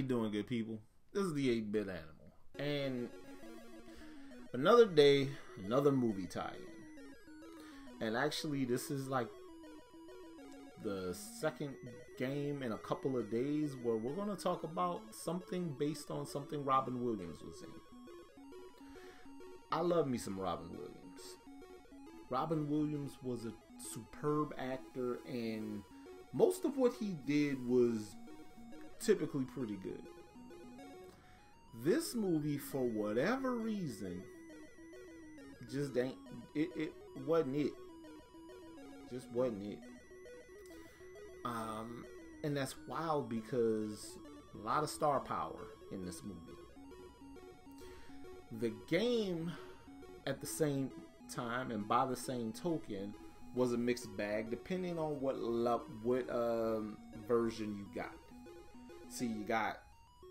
You doing, good people? This is the 8-Bit Animal, and another day, another movie tie-in. And actually, this is like the second game in a couple of days where we're going to talk about something based on something Robin Williams was in. I love me some Robin Williams. Robin Williams was a superb actor, and most of what he did was typically pretty good. This movie, for whatever reason, just ain't it, it wasn't it. Just wasn't it. Um, and that's wild because a lot of star power in this movie. The game, at the same time and by the same token, was a mixed bag depending on what what um, version you got. See, you got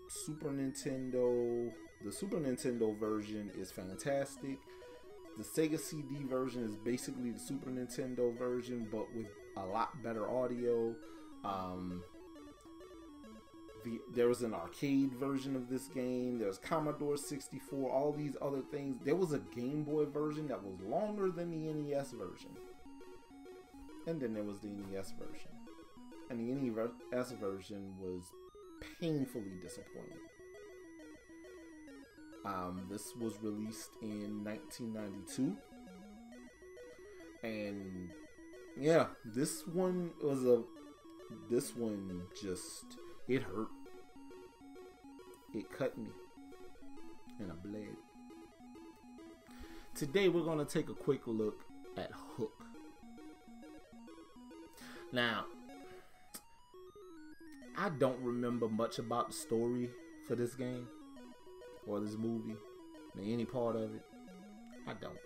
Super Nintendo. The Super Nintendo version is fantastic. The Sega CD version is basically the Super Nintendo version, but with a lot better audio. Um, the, there was an arcade version of this game. There's Commodore 64, all these other things. There was a Game Boy version that was longer than the NES version. And then there was the NES version. And the NES version was painfully disappointing. Um, this was released in 1992. And yeah, this one was a. This one just. It hurt. It cut me. And I bled. Today we're going to take a quick look at Hook. Now, I don't remember much about the story for this game or this movie, any part of it. I don't.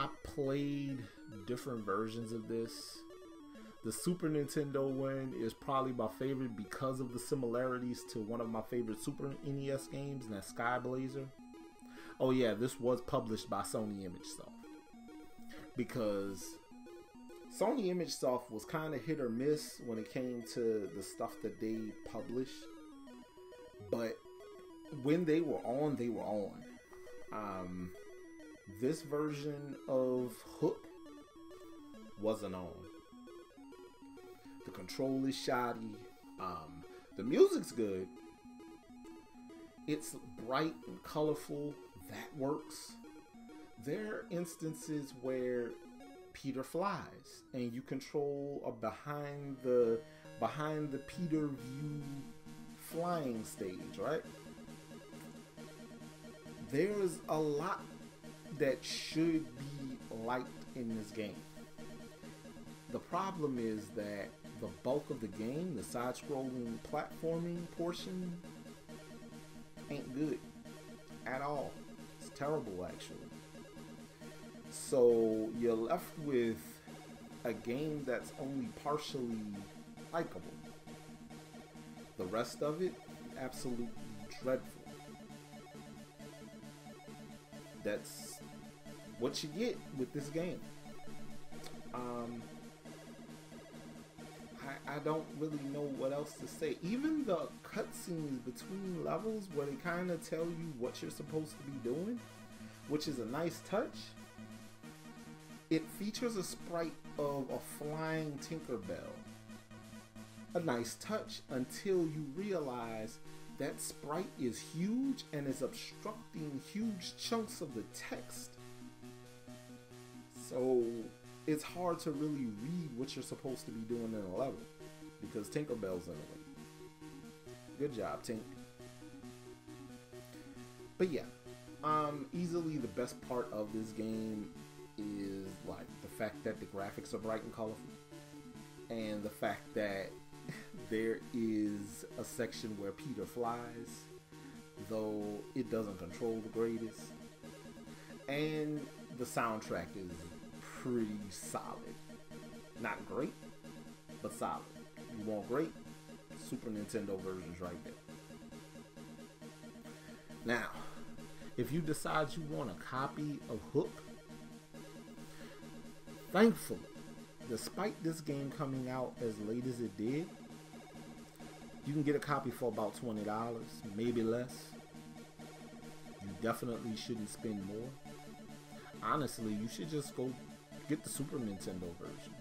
I played different versions of this. The Super Nintendo one is probably my favorite because of the similarities to one of my favorite Super NES games, and that's Sky Blazer. Oh yeah, this was published by Sony ImageSoft. Because Sony ImageSoft was kind of hit or miss when it came to the stuff that they published. But when they were on, they were on. Um, this version of Hook wasn't on. The control is shoddy. Um, the music's good. It's bright and colorful. That works. There are instances where Peter flies and you control a behind the behind the Peter view flying stage, right? There's a lot that should be liked in this game. The problem is that the bulk of the game, the side scrolling platforming portion, ain't good at all. It's terrible, actually. So you're left with a game that's only partially likable. The rest of it, absolutely dreadful. That's what you get with this game. Um, I, I don't really know what else to say. Even the cutscenes between levels where they kind of tell you what you're supposed to be doing, which is a nice touch. It features a sprite of a flying Tinkerbell. A nice touch until you realize that sprite is huge and is obstructing huge chunks of the text. So it's hard to really read what you're supposed to be doing in a level because Tinkerbell's in the way. Good job, Tink. But yeah, um, easily the best part of this game is like the fact that the graphics are bright and colorful, and the fact that there is a section where Peter flies, though it doesn't control the greatest, and the soundtrack is pretty solid. Not great, but solid. You want great? Super Nintendo versions right there. Now, if you decide you want a copy of Hook, thankfully, despite this game coming out as late as it did, You can get a copy for about $20, maybe less. You definitely shouldn't spend more. Honestly, you should just go get the Super Nintendo version,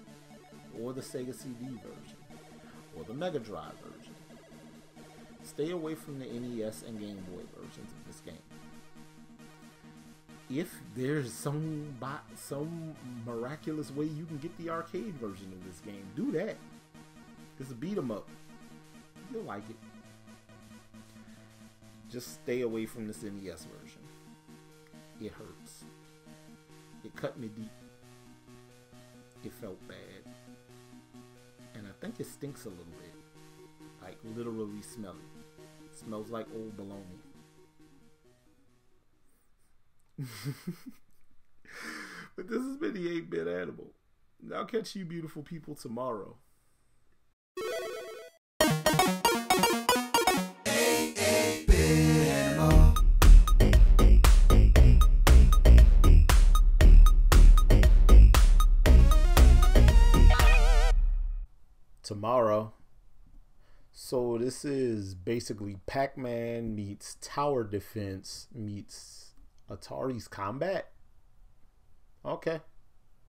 or the Sega CD version, or the Mega Drive version. Stay away from the NES and Game Boy versions of this game. If there's some some miraculous way you can get the arcade version of this game, do that. It's a beat 'em up. You'll like it. Just stay away from this NES version. It hurts. It cut me deep. It felt bad. And I think it stinks a little bit. Like literally smelly. It smells like old bologna. but this has been the 8 bit animal. I'll catch you beautiful people tomorrow. tomorrow. So this is basically Pac-Man meets Tower Defense meets Atari's Combat. Okay.